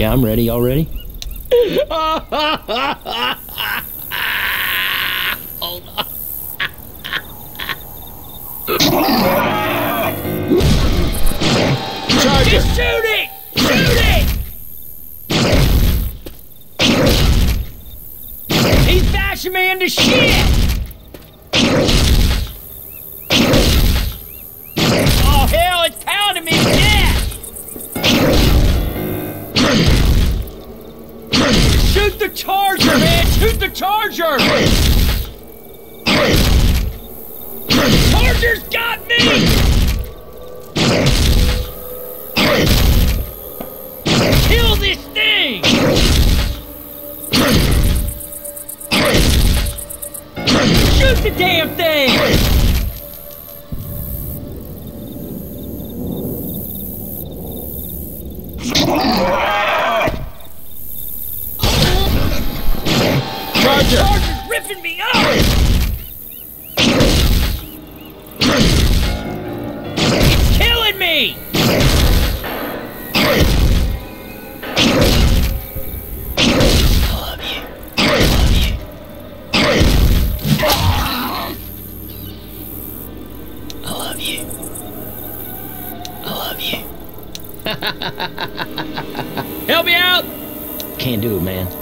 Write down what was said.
Yeah, I'm ready. Y'all ready? Hold on. Charger! Just shoot it! Shoot it! He's bashing me into shit! Shoot the charger, man! Shoot the charger! Charger's got me! Kill this thing! Shoot the damn thing! Charger! Charger's ripping me up! It's killing me! I love you! I love you. I love you. Help me out! Can't do it, man.